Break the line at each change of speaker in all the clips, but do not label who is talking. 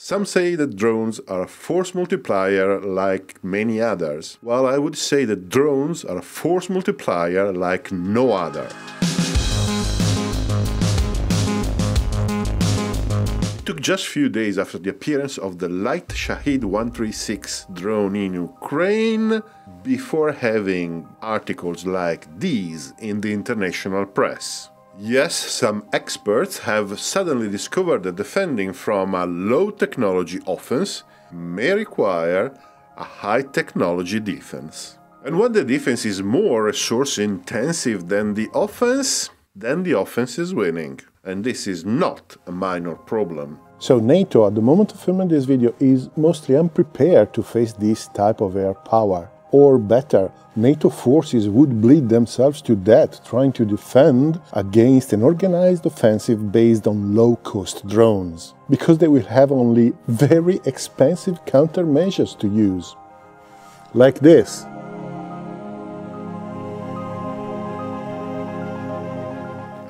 Some say that drones are a force multiplier like many others, while I would say that drones are a force multiplier like no other. It took just a few days after the appearance of the Light Shahed 136 drone in Ukraine before having articles like these in the international press. Yes, some experts have suddenly discovered that defending from a low technology offense may require a high technology defense. And when the defense is more resource intensive than the offense, then the offense is winning. And this is not a minor problem.
So NATO at the moment of filming this video is mostly unprepared to face this type of air power. Or better, NATO forces would bleed themselves to death trying to defend against an organized offensive based on low cost drones, because they will have only very expensive countermeasures to use. Like this.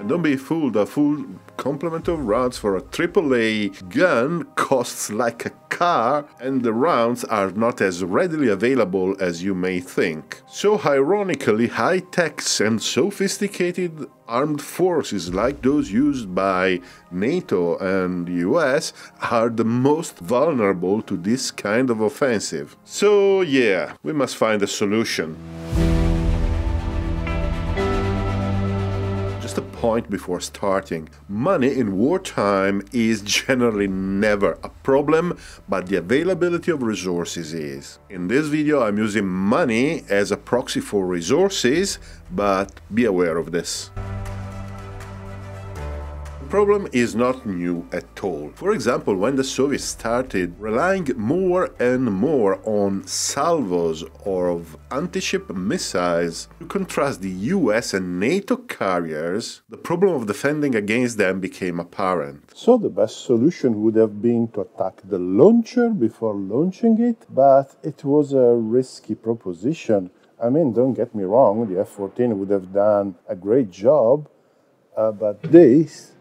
Don't be fooled, a full complement of rounds for a AAA gun costs like a car, and the rounds are not as readily available as you may think. So, ironically, high techs and sophisticated armed forces like those used by NATO and the US are the most vulnerable to this kind of offensive. So, yeah, we must find a solution. Point before starting. Money in wartime is generally never a problem, but the availability of resources is. In this video I'm using money as a proxy for resources, but be aware of this problem is not new at all. For example, when the Soviets started relying more and more on salvos or of anti-ship missiles to contrast the US and NATO carriers, the problem of defending against them became apparent.
So the best solution would have been to attack the launcher before launching it, but it was a risky proposition. I mean, don't get me wrong, the F 14 would have done a great job, uh, but this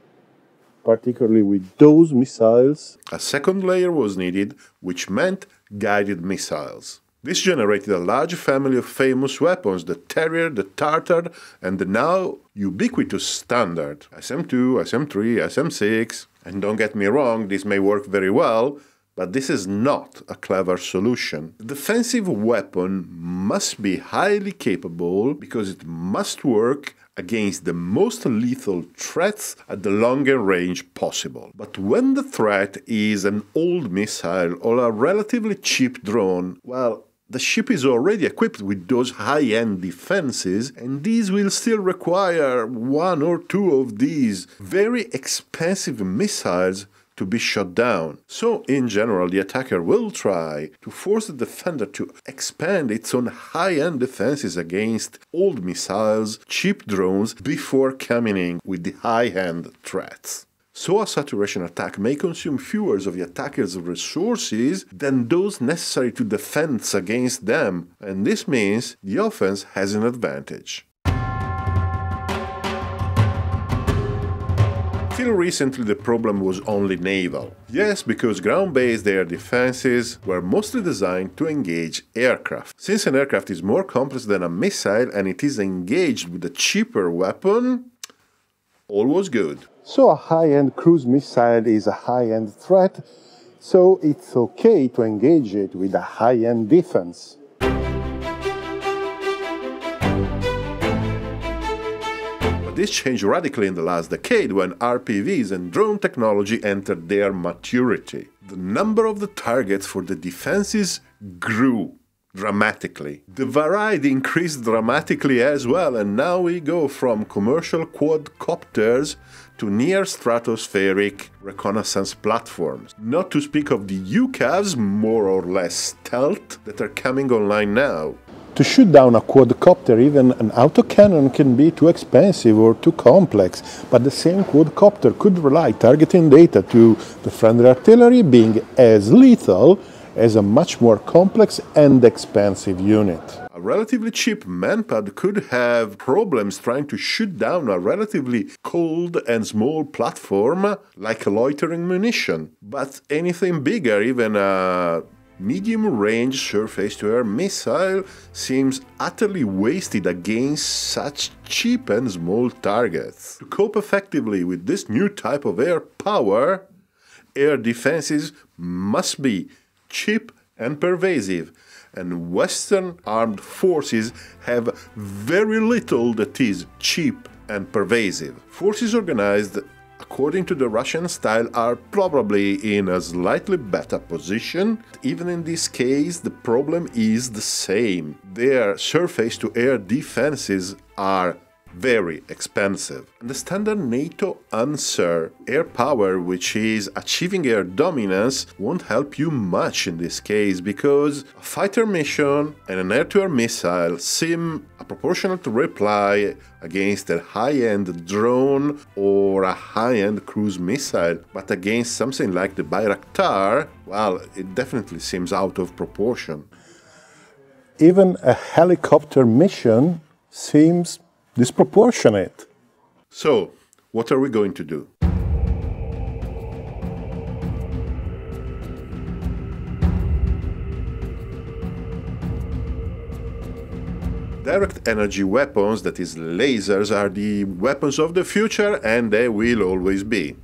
particularly with those missiles.
A second layer was needed, which meant guided missiles. This generated a large family of famous weapons the Terrier, the Tartar, and the now ubiquitous Standard SM2, SM3, SM6. And don't get me wrong, this may work very well, but this is not a clever solution. The defensive weapon must be highly capable because it must work against the most lethal threats at the longer range possible. But when the threat is an old missile or a relatively cheap drone, well, the ship is already equipped with those high end defenses, and these will still require one or two of these very expensive missiles to be shot down. So, in general, the attacker will try to force the defender to expand its own high end defenses against old missiles, cheap drones, before coming in with the high end threats. So a saturation attack may consume fewer of the attacker's resources than those necessary to defend against them, and this means the offense has an advantage. Till recently the problem was only naval. Yes, because ground-based air defenses were mostly designed to engage aircraft. Since an aircraft is more complex than a missile and it is engaged with a cheaper weapon, all was good.
So a high-end cruise missile is a high-end threat, so it's okay to engage it with a high-end defense.
This changed radically in the last decade when RPVs and drone technology entered their maturity. The number of the targets for the defenses grew dramatically. The variety increased dramatically as well, and now we go from commercial quadcopters to near stratospheric reconnaissance platforms. Not to speak of the UCAVs, more or less stealth, that are coming online now.
To shoot down a quadcopter, even an autocannon can be too expensive or too complex, but the same quadcopter could rely targeting data to the friendly artillery being as lethal as a much more complex and expensive unit.
A relatively cheap manpad could have problems trying to shoot down a relatively cold and small platform like a loitering munition. But anything bigger, even a medium range surface to air missile seems utterly wasted against such cheap and small targets. To cope effectively with this new type of air power, air defenses must be cheap and pervasive, and Western armed forces have very little that is cheap and pervasive. Forces organized according to the Russian style, are probably in a slightly better position. Even in this case, the problem is the same. Their surface to air defenses are very expensive. The standard NATO answer, air power, which is achieving air dominance, won't help you much in this case because a fighter mission and an air to air missile seem a proportional to reply against a high end drone or a high end cruise missile, but against something like the Bayraktar, well, it definitely seems out of proportion.
Even a helicopter mission seems disproportionate.
So, what are we going to do? Direct energy weapons, that is, lasers, are the weapons of the future and they will always be.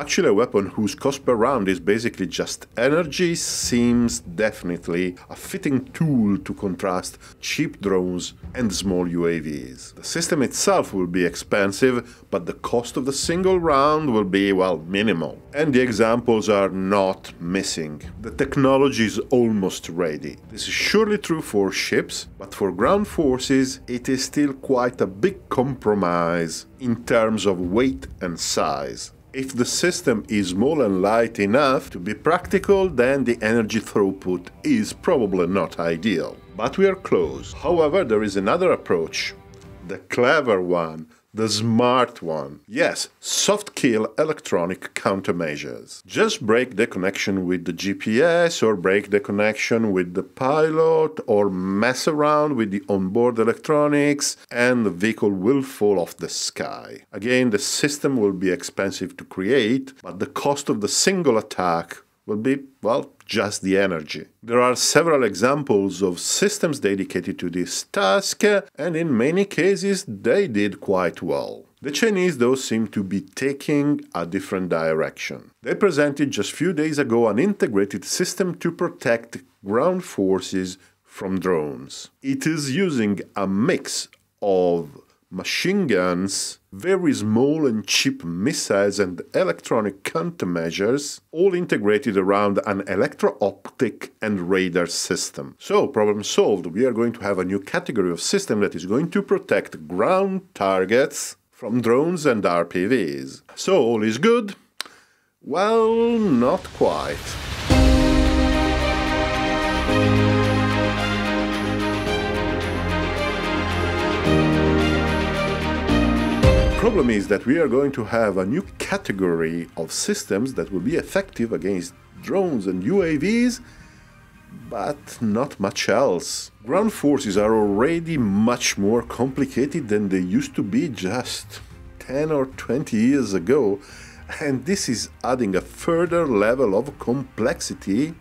Actually, a weapon whose cost per round is basically just energy seems definitely a fitting tool to contrast cheap drones and small UAVs. The system itself will be expensive, but the cost of the single round will be, well, minimal. And the examples are not missing. The technology is almost ready. This is surely true for ships, but for ground forces, it is still quite a big compromise in terms of weight and size. If the system is small and light enough to be practical, then the energy throughput is probably not ideal. But we are close. However, there is another approach, the clever one, the smart one. Yes, soft kill electronic countermeasures. Just break the connection with the GPS or break the connection with the pilot or mess around with the onboard electronics and the vehicle will fall off the sky. Again, the system will be expensive to create, but the cost of the single attack will be, well, just the energy. There are several examples of systems dedicated to this task, and in many cases they did quite well. The Chinese, though, seem to be taking a different direction. They presented just few days ago an integrated system to protect ground forces from drones. It is using a mix of machine guns, very small and cheap missiles, and electronic countermeasures, all integrated around an electro optic and radar system. So, problem solved. We are going to have a new category of system that is going to protect ground targets from drones and RPVs. So, all is good? Well, not quite. Problem is that we are going to have a new category of systems that will be effective against drones and UAVs, but not much else. Ground forces are already much more complicated than they used to be just 10 or 20 years ago, and this is adding a further level of complexity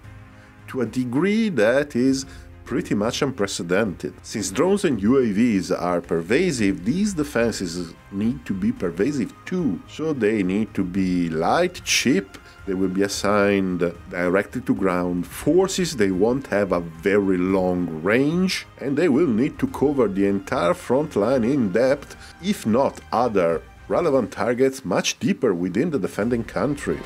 to a degree that is pretty much unprecedented. Since drones and UAVs are pervasive, these defenses need to be pervasive too. So they need to be light, cheap, they will be assigned directly to ground forces, they won't have a very long range, and they will need to cover the entire front line in depth, if not other relevant targets much deeper within the defending country.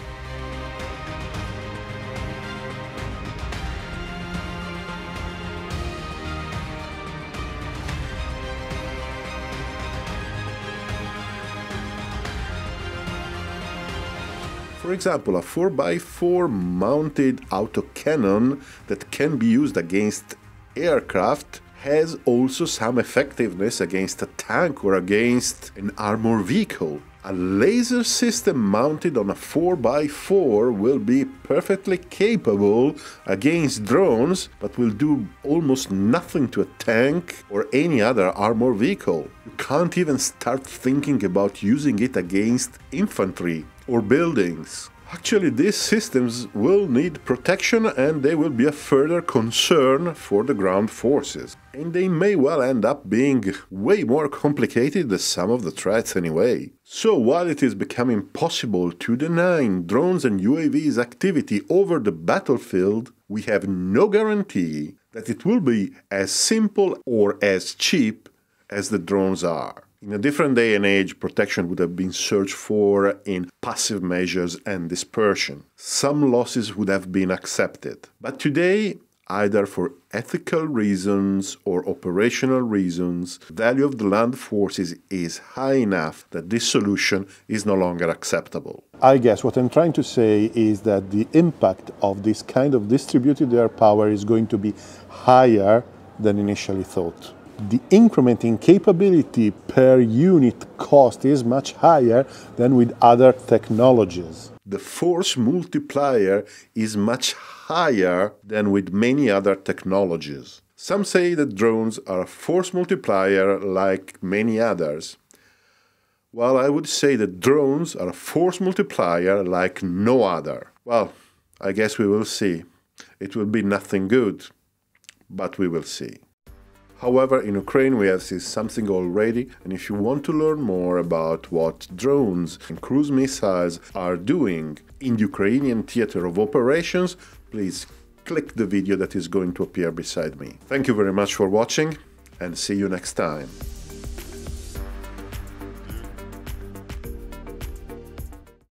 For example, a 4x4 mounted autocannon that can be used against aircraft has also some effectiveness against a tank or against an armored vehicle. A laser system mounted on a 4x4 will be perfectly capable against drones, but will do almost nothing to a tank or any other armored vehicle. You can't even start thinking about using it against infantry or buildings. Actually, these systems will need protection and they will be a further concern for the ground forces. And they may well end up being way more complicated than some of the threats anyway. So while it is becoming possible to deny drones and UAVs activity over the battlefield, we have no guarantee that it will be as simple or as cheap as the drones are. In a different day and age, protection would have been searched for in passive measures and dispersion. Some losses would have been accepted. But today, either for ethical reasons or operational reasons, the value of the land forces is high enough that this solution is no longer acceptable.
I guess what I'm trying to say is that the impact of this kind of distributed air power is going to be higher than initially thought the increment in capability per unit cost is much higher than with other technologies.
The force multiplier is much higher than with many other technologies. Some say that drones are a force multiplier like many others. Well, I would say that drones are a force multiplier like no other. Well, I guess we will see. It will be nothing good, but we will see. However, in Ukraine we have seen something already, and if you want to learn more about what drones and cruise missiles are doing in the Ukrainian theater of operations, please click the video that is going to appear beside me. Thank you very much for watching, and see you next time.